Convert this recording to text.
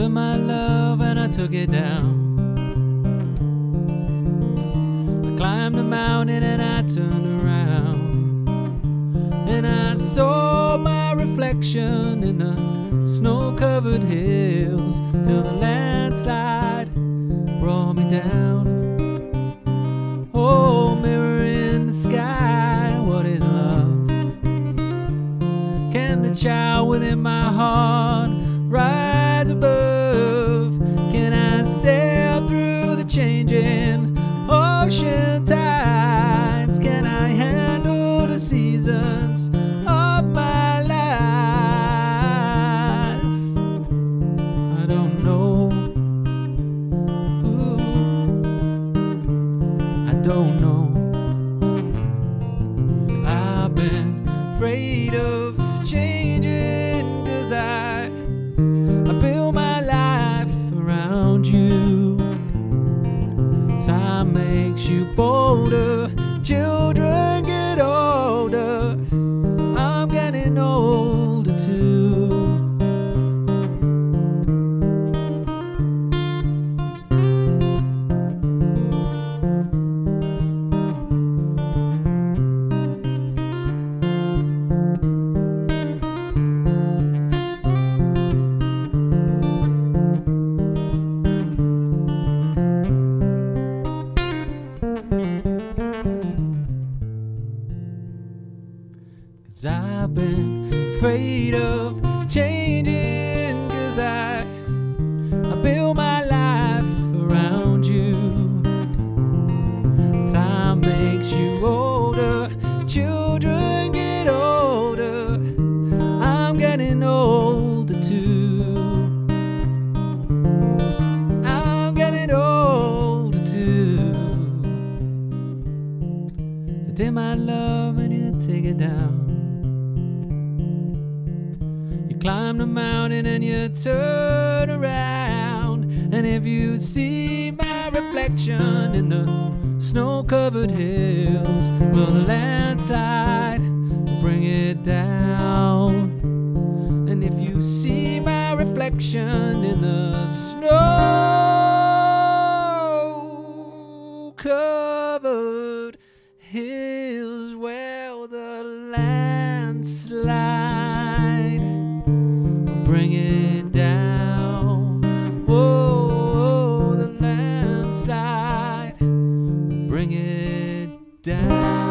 Took my love and I took it down. I climbed a mountain and I turned around. And I saw my reflection in the snow covered hills till the landslide brought me down. Oh, mirror in the sky, what is love? Can the child within my heart rise seasons of my life? I don't know. Ooh, I don't know. I've been afraid of changing cause I, I build my life around you. Time makes you bolder, children. I'm Cause I've been afraid of changing. Cause I, I build my life around you. Time makes you older, children get older. I'm getting older too. I'm getting older too. So take my love and you take it down. Climb the mountain and you turn around. And if you see my reflection in the snow covered hills, well, the landslide will bring it down. And if you see my reflection in the snow covered hills, well, the landslide bring it down. Whoa, the landslide, bring it down.